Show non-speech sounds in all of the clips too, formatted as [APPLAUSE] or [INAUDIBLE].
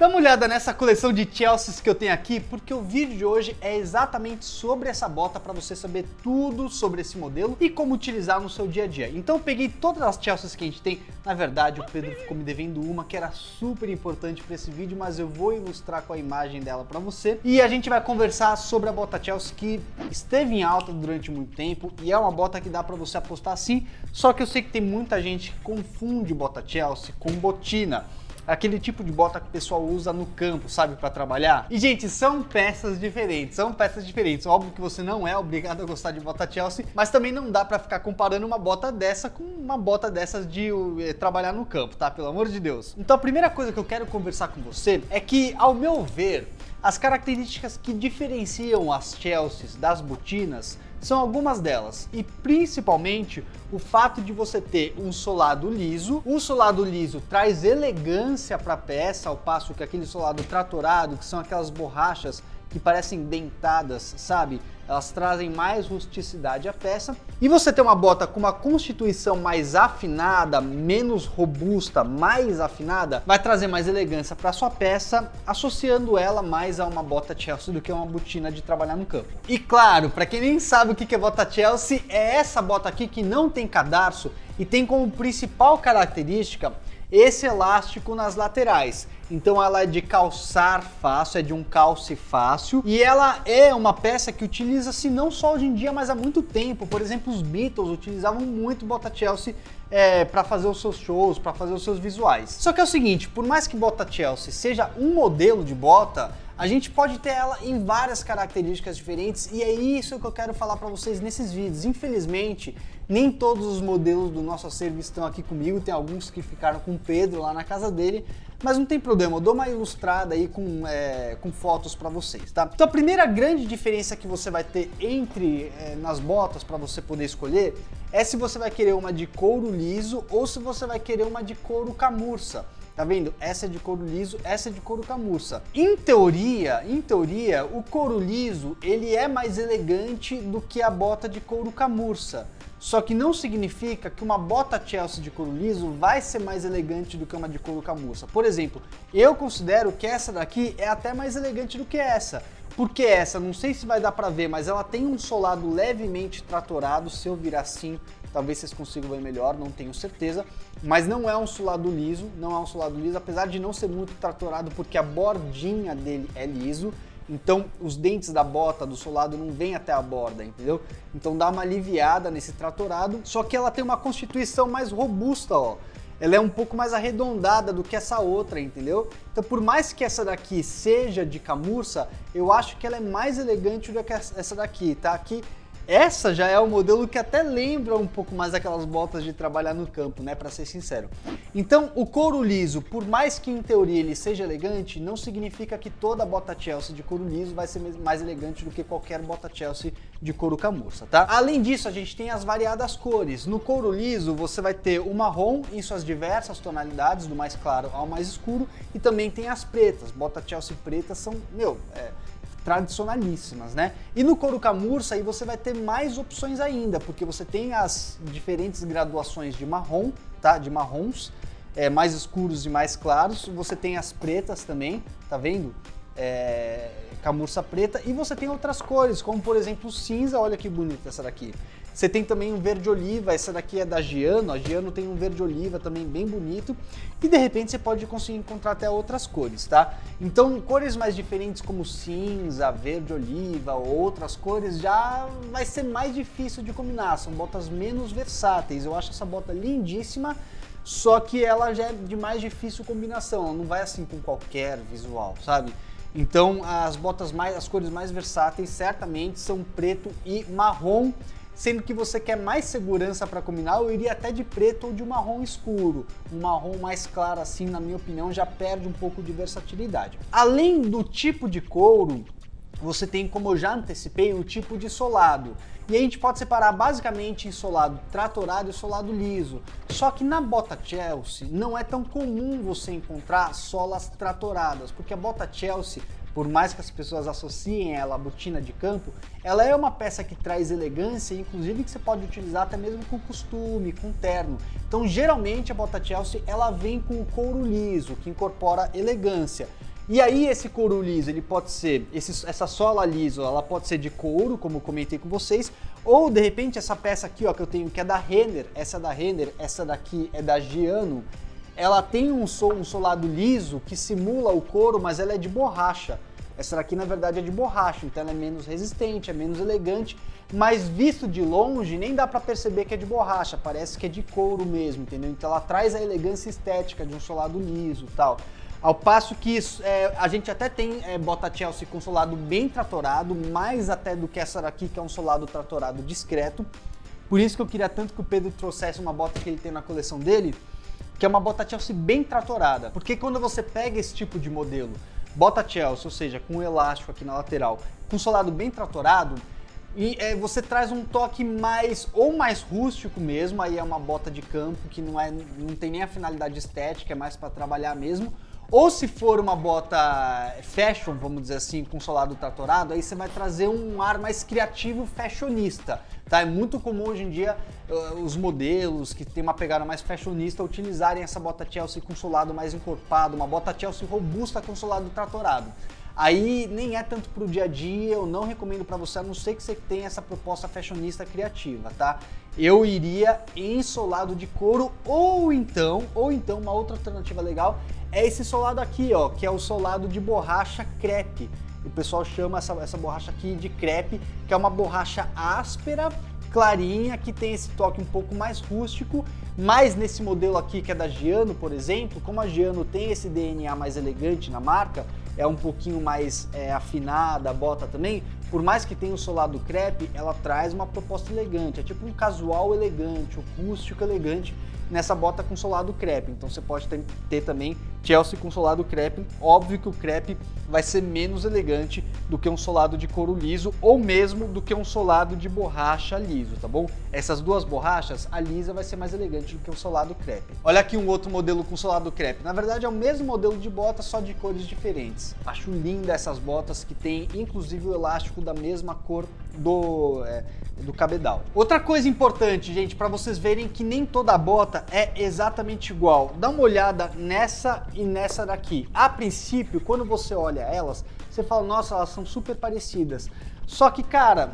Dá uma olhada nessa coleção de Chelseas que eu tenho aqui, porque o vídeo de hoje é exatamente sobre essa bota para você saber tudo sobre esse modelo e como utilizar no seu dia a dia. Então eu peguei todas as Chelseas que a gente tem. Na verdade, o Pedro ficou me devendo uma que era super importante para esse vídeo, mas eu vou ilustrar com a imagem dela para você. E a gente vai conversar sobre a bota Chelsea que esteve em alta durante muito tempo e é uma bota que dá para você apostar sim, só que eu sei que tem muita gente que confunde bota Chelsea com botina aquele tipo de bota que o pessoal usa no campo, sabe, para trabalhar. E gente, são peças diferentes, são peças diferentes. Óbvio que você não é obrigado a gostar de bota Chelsea, mas também não dá para ficar comparando uma bota dessa com uma bota dessas de eh, trabalhar no campo, tá? Pelo amor de Deus. Então a primeira coisa que eu quero conversar com você é que, ao meu ver, as características que diferenciam as Chelseas das botinas são algumas delas, e principalmente o fato de você ter um solado liso. Um solado liso traz elegância para a peça, ao passo que aquele solado tratorado, que são aquelas borrachas que parecem dentadas, sabe? Elas trazem mais rusticidade à peça. E você ter uma bota com uma constituição mais afinada, menos robusta, mais afinada, vai trazer mais elegância para sua peça, associando ela mais a uma bota Chelsea do que uma botina de trabalhar no campo. E claro, para quem nem sabe o que é bota Chelsea, é essa bota aqui que não tem cadarço e tem como principal característica esse elástico nas laterais. Então ela é de calçar fácil, é de um calce fácil e ela é uma peça que utiliza-se não só hoje em dia, mas há muito tempo. Por exemplo, os Beatles utilizavam muito bota Chelsea é, para fazer os seus shows, para fazer os seus visuais. Só que é o seguinte, por mais que bota Chelsea seja um modelo de bota, a gente pode ter ela em várias características diferentes e é isso que eu quero falar para vocês nesses vídeos. Infelizmente, nem todos os modelos do nosso acervo estão aqui comigo, tem alguns que ficaram com o Pedro lá na casa dele, mas não tem problema, eu dou uma ilustrada aí com, é, com fotos para vocês, tá? Então a primeira grande diferença que você vai ter entre é, nas botas para você poder escolher é se você vai querer uma de couro liso ou se você vai querer uma de couro camurça. Tá vendo? Essa é de couro liso, essa é de couro camurça. Em teoria, em teoria, o couro liso, ele é mais elegante do que a bota de couro camurça. Só que não significa que uma bota Chelsea de couro liso vai ser mais elegante do que uma de couro camurça. Por exemplo, eu considero que essa daqui é até mais elegante do que essa. Porque essa, não sei se vai dar para ver, mas ela tem um solado levemente tratorado, se eu virar assim, talvez vocês consigam ver melhor, não tenho certeza. Mas não é um solado liso, não é um solado liso, apesar de não ser muito tratorado, porque a bordinha dele é liso. Então os dentes da bota do solado não vêm até a borda, entendeu? Então dá uma aliviada nesse tratorado, só que ela tem uma constituição mais robusta, ó. Ela é um pouco mais arredondada do que essa outra, entendeu? Então por mais que essa daqui seja de camurça, eu acho que ela é mais elegante do que essa daqui, tá? Aqui essa já é o modelo que até lembra um pouco mais aquelas botas de trabalhar no campo, né, para ser sincero. Então, o couro liso, por mais que em teoria ele seja elegante, não significa que toda bota Chelsea de couro liso vai ser mais elegante do que qualquer bota Chelsea de couro camurça, tá? Além disso, a gente tem as variadas cores. No couro liso, você vai ter o marrom em suas diversas tonalidades, do mais claro ao mais escuro, e também tem as pretas. Bota Chelsea pretas são, meu, é, tradicionalíssimas, né? E no couro camurça aí você vai ter mais opções ainda, porque você tem as diferentes graduações de marrom, tá? De marrons, é, mais escuros e mais claros. Você tem as pretas também, tá vendo? É, camurça preta. E você tem outras cores, como por exemplo cinza, olha que bonita essa daqui. Você tem também um verde oliva, essa daqui é da Giano, a Giano tem um verde oliva também bem bonito. E de repente você pode conseguir encontrar até outras cores, tá? Então cores mais diferentes como cinza, verde oliva ou outras cores já vai ser mais difícil de combinar, são botas menos versáteis. Eu acho essa bota lindíssima, só que ela já é de mais difícil combinação, ela não vai assim com qualquer visual, sabe? Então as botas mais, as cores mais versáteis certamente são preto e marrom sendo que você quer mais segurança para combinar, eu iria até de preto ou de marrom escuro. Um marrom mais claro assim, na minha opinião, já perde um pouco de versatilidade. Além do tipo de couro, você tem, como eu já antecipei, o tipo de solado. E a gente pode separar basicamente em solado tratorado e solado liso. Só que na bota Chelsea não é tão comum você encontrar solas tratoradas, porque a bota Chelsea por mais que as pessoas associem ela à botina de campo, ela é uma peça que traz elegância, inclusive que você pode utilizar até mesmo com costume, com terno. Então, geralmente a bota Chelsea ela vem com o couro liso, que incorpora elegância. E aí esse couro liso, ele pode ser, esse, essa sola liso, ela pode ser de couro, como comentei com vocês, ou de repente essa peça aqui, ó, que eu tenho, que é da Renner, essa é da Renner, essa daqui é da Giano, ela tem um, sol, um solado liso que simula o couro, mas ela é de borracha. Essa daqui na verdade é de borracha, então ela é menos resistente, é menos elegante, mas visto de longe nem dá para perceber que é de borracha, parece que é de couro mesmo, entendeu? Então ela traz a elegância estética de um solado liso tal. Ao passo que é, a gente até tem é, bota Chelsea com solado bem tratorado, mais até do que essa daqui, que é um solado tratorado discreto. Por isso que eu queria tanto que o Pedro trouxesse uma bota que ele tem na coleção dele, que é uma bota Chelsea bem tratorada. Porque quando você pega esse tipo de modelo bota Chelsea, ou seja, com um elástico aqui na lateral, com solado bem tratorado, e é, você traz um toque mais ou mais rústico mesmo, aí é uma bota de campo que não é não tem nem a finalidade estética, é mais para trabalhar mesmo. Ou se for uma bota fashion, vamos dizer assim, com solado tratorado, aí você vai trazer um ar mais criativo fashionista. Tá? É muito comum hoje em dia uh, os modelos que tem uma pegada mais fashionista utilizarem essa bota Chelsea com solado mais encorpado, uma bota Chelsea robusta com solado tratorado. Aí nem é tanto pro dia a dia, eu não recomendo para você, a não ser que você tenha essa proposta fashionista criativa, tá? Eu iria em solado de couro ou então, ou então uma outra alternativa legal é esse solado aqui, ó, que é o solado de borracha crepe. O pessoal chama essa, essa borracha aqui de crepe, que é uma borracha áspera, clarinha, que tem esse toque um pouco mais rústico, mas nesse modelo aqui que é da Giano, por exemplo, como a Giano tem esse DNA mais elegante na marca, é um pouquinho mais é, afinada, a bota também, por mais que tenha o solado crepe, ela traz uma proposta elegante, é tipo um casual elegante, rústico elegante, nessa bota com solado crepe. Então você pode ter, ter, também Chelsea com solado crepe. Óbvio que o crepe vai ser menos elegante do que um solado de couro liso ou mesmo do que um solado de borracha liso, tá bom? Essas duas borrachas, a lisa vai ser mais elegante do que o solado crepe. Olha aqui um outro modelo com solado crepe. Na verdade é o mesmo modelo de bota, só de cores diferentes. Acho linda essas botas que tem inclusive o elástico da mesma cor do, é, do cabedal. Outra coisa importante, gente, para vocês verem que nem toda bota é exatamente igual. Dá uma olhada nessa e nessa daqui. A princípio, quando você olha elas, você fala, nossa, elas são super parecidas. Só que, cara,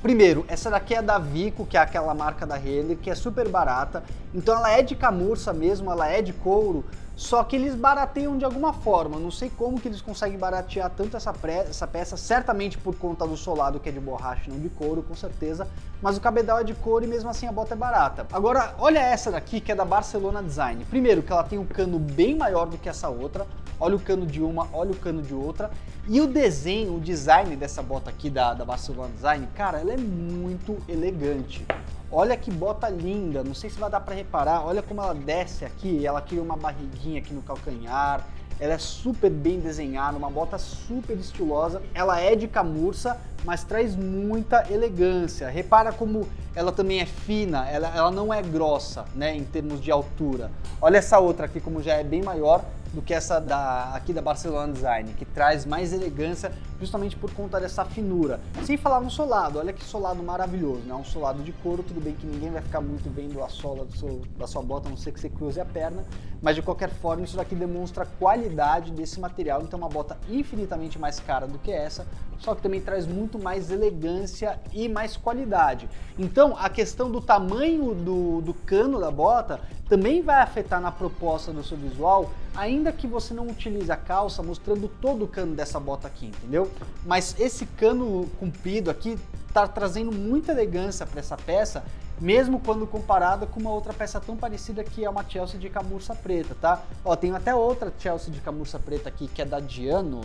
Primeiro, essa daqui é da Vico, que é aquela marca da Renner, que é super barata. Então ela é de camurça mesmo, ela é de couro, só que eles barateiam de alguma forma. Não sei como que eles conseguem baratear tanto essa, essa peça, certamente por conta do solado que é de borracha, não de couro, com certeza. Mas o cabedal é de couro e mesmo assim a bota é barata. Agora, olha essa daqui que é da Barcelona Design. Primeiro, que ela tem um cano bem maior do que essa outra. Olha o cano de uma, olha o cano de outra. E o desenho, o design dessa bota aqui da, da Barcelona Design, cara, ela é muito elegante. Olha que bota linda, não sei se vai dar para reparar, olha como ela desce aqui, ela cria uma barriguinha aqui no calcanhar, ela é super bem desenhada, uma bota super estilosa. Ela é de camurça, mas traz muita elegância. Repara como ela também é fina, ela, ela não é grossa, né, em termos de altura. Olha essa outra aqui como já é bem maior, do que essa da, aqui da Barcelona Design, que traz mais elegância justamente por conta dessa finura. Sem falar no solado, olha que solado maravilhoso, né? Um solado de couro, tudo bem que ninguém vai ficar muito vendo a sola seu, da sua bota, a não ser que você cruze a perna, mas de qualquer forma isso daqui demonstra a qualidade desse material, então uma bota infinitamente mais cara do que essa, só que também traz muito mais elegância e mais qualidade. Então a questão do tamanho do, do cano da bota também vai afetar na proposta do seu visual, ainda que você não utilize a calça mostrando todo o cano dessa bota aqui, entendeu? Mas esse cano comprido aqui está trazendo muita elegância para essa peça, mesmo quando comparada com uma outra peça tão parecida que é uma Chelsea de camurça preta, tá? Ó, tem até outra Chelsea de camurça preta aqui que é da Diano,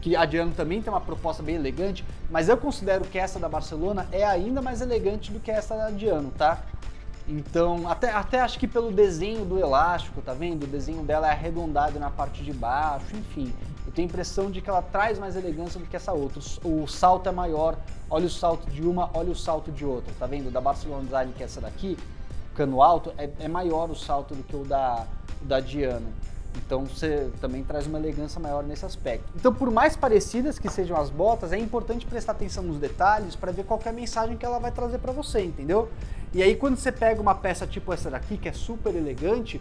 que a Diano também tem uma proposta bem elegante, mas eu considero que essa da Barcelona é ainda mais elegante do que essa da Diano, tá? Então, até, até acho que pelo desenho do elástico, tá vendo? O desenho dela é arredondado na parte de baixo, enfim. Eu tenho a impressão de que ela traz mais elegância do que essa outra. O, salto é maior, olha o salto de uma, olha o salto de outra, tá vendo? Da Barcelona Design, que é essa daqui, cano alto, é, é maior o salto do que o da, da Diana. Então você também traz uma elegância maior nesse aspecto. Então, por mais parecidas que sejam as botas, é importante prestar atenção nos detalhes para ver qual é a mensagem que ela vai trazer para você, entendeu? E aí quando você pega uma peça tipo essa daqui, que é super elegante,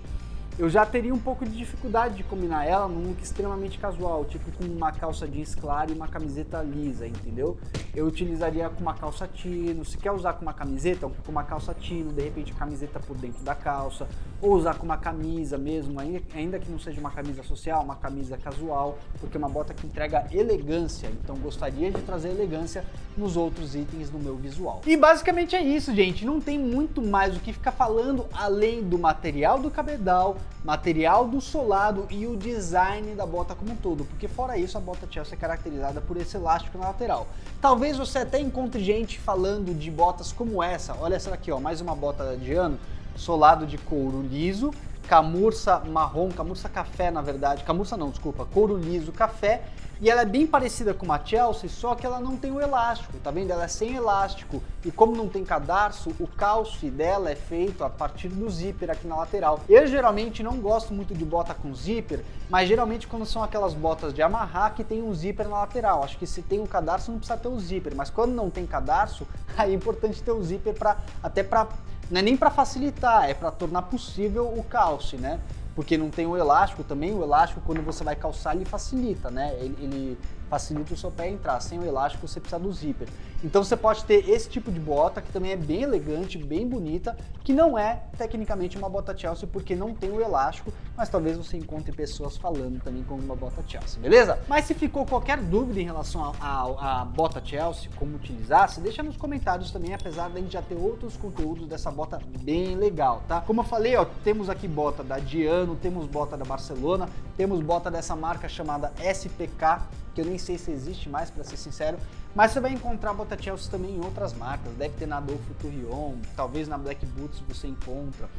eu já teria um pouco de dificuldade de combinar ela num look extremamente casual, tipo com uma calça jeans clara e uma camiseta lisa, entendeu? Eu utilizaria com uma calça tino, se quer usar com uma camiseta, com uma calça tino, de repente a camiseta por dentro da calça, ou usar com uma camisa mesmo, ainda que não seja uma camisa social, uma camisa casual, porque é uma bota que entrega elegância, então gostaria de trazer elegância nos outros itens do meu visual. E basicamente é isso, gente, não tem muito mais o que ficar falando além do material do cabedal, material do solado e o design da bota como um todo, porque fora isso a bota Chelsea é caracterizada por esse elástico na lateral. Talvez você até encontre gente falando de botas como essa, olha essa aqui, ó, mais uma bota de ano, solado de couro liso, camurça marrom, camurça café na verdade, camurça não, desculpa, couro liso café, e ela é bem parecida com uma Chelsea, só que ela não tem o elástico, tá vendo? Ela é sem elástico, e como não tem cadarço, o calce dela é feito a partir do zíper aqui na lateral. Eu geralmente não gosto muito de bota com zíper, mas geralmente quando são aquelas botas de amarrar que tem um zíper na lateral, acho que se tem um cadarço não precisa ter o zíper, mas quando não tem cadarço, [LAUGHS] aí é importante ter o zíper para até para não é nem para facilitar, é para tornar possível o calce, né? Porque não tem o elástico também, o elástico quando você vai calçar ele facilita, né? Ele, ele facilita o seu pé entrar. Sem o elástico você precisa do zíper. Então você pode ter esse tipo de bota que também é bem elegante, bem bonita, que não é tecnicamente uma bota Chelsea porque não tem o elástico, mas talvez você encontre pessoas falando também com uma bota Chelsea, beleza? Mas se ficou qualquer dúvida em relação à bota Chelsea, como utilizar, se deixa nos comentários também, apesar da gente já ter outros conteúdos dessa bota bem legal, tá? Como eu falei, ó, temos aqui bota da Diano, temos bota da Barcelona, temos bota dessa marca chamada SPK, que eu nem sei se existe mais, para ser sincero, mas você vai encontrar bota Chelsea também em outras marcas, deve ter na Adolfo Turrion, talvez na Black Boots você encontra,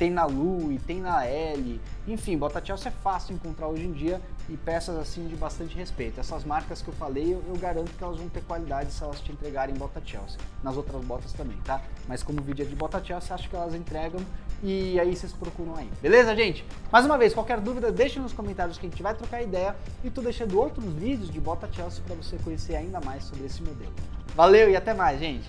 tem na Lui, tem na L, enfim, bota Chelsea é fácil encontrar hoje em dia e peças assim de bastante respeito. Essas marcas que eu falei, eu, eu garanto que elas vão ter qualidade se elas te entregarem bota Chelsea. Nas outras botas também, tá? Mas como o vídeo é de bota Chelsea, acho que elas entregam e aí vocês procuram aí. Beleza, gente? Mais uma vez, qualquer dúvida, deixe nos comentários que a gente vai trocar ideia e tô deixando outros vídeos de bota Chelsea para você conhecer ainda mais sobre esse modelo. Valeu e até mais, gente!